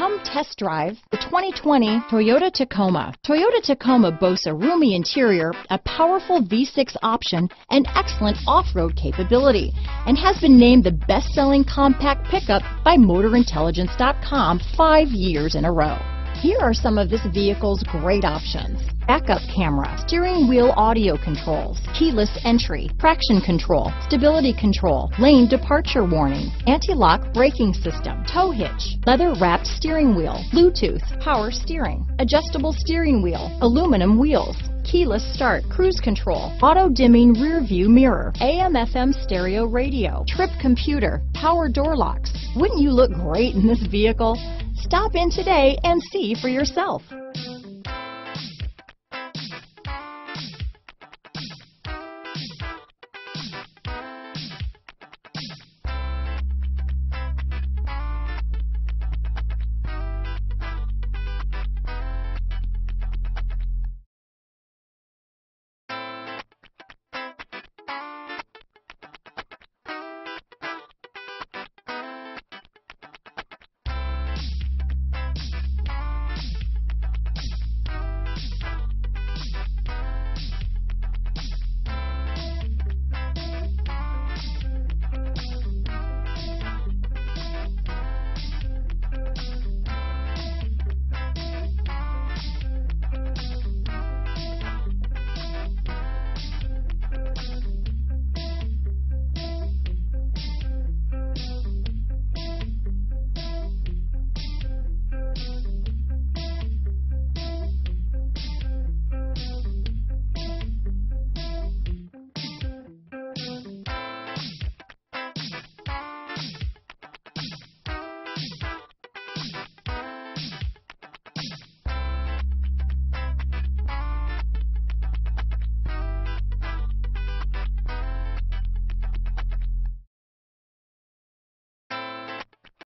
Come test drive the 2020 Toyota Tacoma. Toyota Tacoma boasts a roomy interior, a powerful V6 option, and excellent off-road capability, and has been named the best-selling compact pickup by MotorIntelligence.com five years in a row. Here are some of this vehicle's great options. Backup camera, steering wheel audio controls, keyless entry, traction control, stability control, lane departure warning, anti-lock braking system, tow hitch, leather wrapped steering wheel, Bluetooth, power steering, adjustable steering wheel, aluminum wheels, keyless start, cruise control, auto dimming rear view mirror, AM FM stereo radio, trip computer, power door locks. Wouldn't you look great in this vehicle? Stop in today and see for yourself.